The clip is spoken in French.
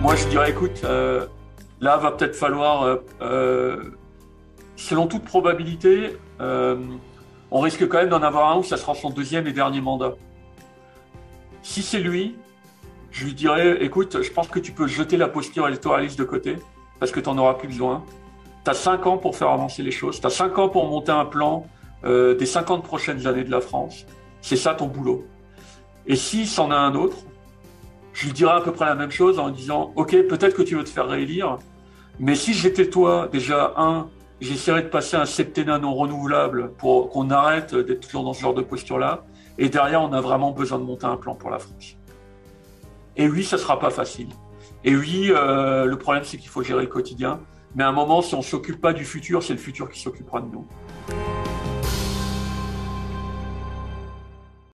Moi, je dirais, écoute, euh, là, va peut-être falloir, euh, euh, selon toute probabilité, on risque quand même d'en avoir un où ça sera son deuxième et dernier mandat. Si c'est lui, je lui dirais, écoute, je pense que tu peux jeter la posture électoraliste de côté, parce que tu n'en auras plus besoin. Tu as 5 ans pour faire avancer les choses, tu as 5 ans pour monter un plan des 50 prochaines années de la France. C'est ça ton boulot. Et s'il s'en a un autre, je lui dirais à peu près la même chose en disant, OK, peut-être que tu veux te faire réélire, mais si j'étais toi, déjà, un, j'essaierais de passer un septennat non renouvelable pour qu'on arrête d'être toujours dans ce genre de posture-là. Et derrière, on a vraiment besoin de monter un plan pour la France. Et oui, ça sera pas facile. Et oui, euh, le problème, c'est qu'il faut gérer le quotidien. Mais à un moment, si on s'occupe pas du futur, c'est le futur qui s'occupera de nous.